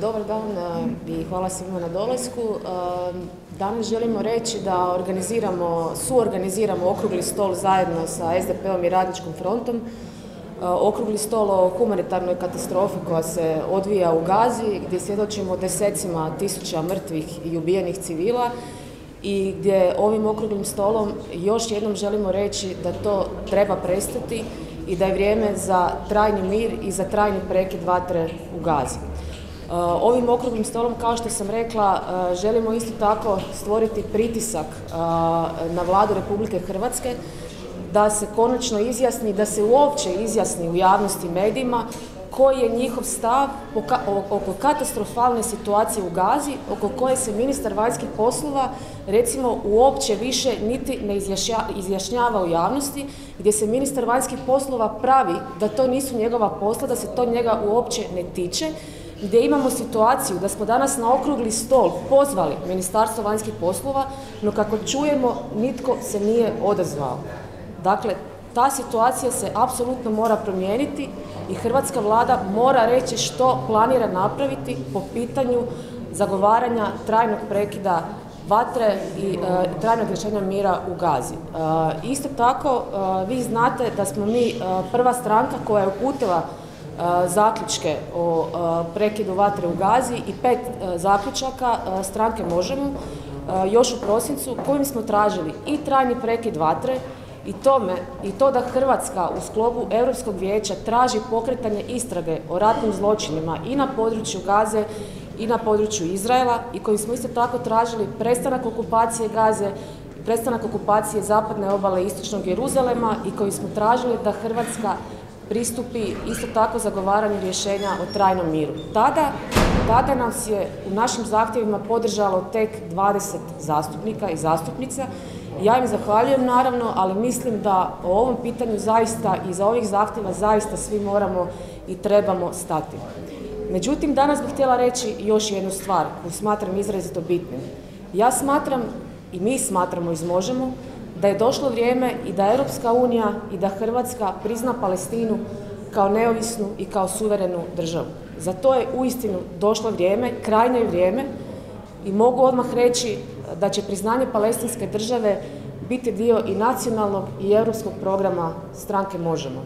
Dobar dan i hvala svima na dolasku. Danas želimo reći da organiziramo, suorganiziramo okrugli stol zajedno sa SDP-om i Radničkom frontom. Okrugli stol o humanitarnoj katastrofi koja se odvija u Gazi, gdje svjedočimo desecima tisuća mrtvih i ubijenih civila i gdje ovim okruglim stolom još jednom želimo reći da to treba prestati i da je vrijeme za trajni mir i za trajni prekid vatre u Gazi. Uh, ovim okruglim stolom, kao što sam rekla, uh, želimo isto tako stvoriti pritisak uh, na vladu Republike Hrvatske da se konačno izjasni, da se uopće izjasni u javnosti medijima koji je njihov stav oko katastrofalne situacije u Gazi, oko koje se ministar vanjskih poslova recimo uopće više niti ne izjašnjava u javnosti, gdje se ministar vanjskih poslova pravi da to nisu njegova posla, da se to njega uopće ne tiče, gdje imamo situaciju da smo danas na okrugli stol pozvali Ministarstvo vanjskih poslova, no kako čujemo nitko se nije odazvao. Dakle, ta situacija se apsolutno mora promijeniti i hrvatska vlada mora reći što planira napraviti po pitanju zagovaranja trajnog prekida vatre i e, trajnog rješenja mira u Gazi. E, isto tako, e, vi znate da smo mi prva stranka koja je uputila zaključke o prekidu vatre u Gazi i pet zaključaka stranke Možemo još u prosincu kojim smo tražili i trajni prekid vatre i tome i to da Hrvatska u sklopu Europskog vijeća traži pokretanje istrage o ratnim zločinima i na području Gaze i na području Izraela i kojim smo isto tako tražili prestanak okupacije Gaze, prestanak okupacije zapadne obale istočnog Jeruzalema i kojim smo tražili da Hrvatska pristupi isto tako zagovaranju rješenja o trajnom miru. Tada, tada nas je u našim zahtjevima podržalo tek 20 zastupnika i zastupnica ja im zahvaljujem naravno, ali mislim da o ovom pitanju zaista i za ovih zahtjeva zaista svi moramo i trebamo stati. Međutim, danas bih htjela reći još jednu stvar koju smatram izrazito bitnim. Ja smatram i mi smatramo iz Možemo da je došlo vrijeme i da Europska unija i da Hrvatska prizna Palestinu kao neovisnu i kao suverenu državu. Za to je uistinu došlo vrijeme, krajnje vrijeme i mogu odmah reći da će priznanje palestinske države biti dio i nacionalnog i europskog programa stranke Možemo.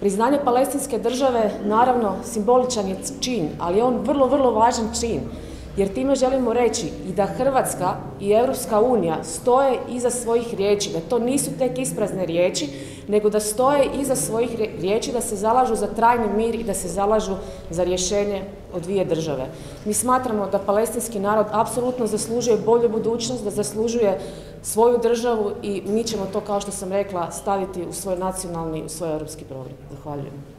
Priznanje palestinske države naravno simboličan je čin, ali je on vrlo, vrlo važan čin jer time želimo reći i da Hrvatska i Europska unija stoje iza svojih riječi, da to nisu tek isprazne riječi, nego da stoje iza svojih riječi, da se zalažu za trajni mir i da se zalažu za rješenje od dvije države. Mi smatramo da palestinski narod apsolutno zaslužuje bolju budućnost, da zaslužuje svoju državu i mi ćemo to, kao što sam rekla, staviti u svoj nacionalni, u svoj europski program. Zahvaljujem.